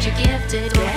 aren't you gifted?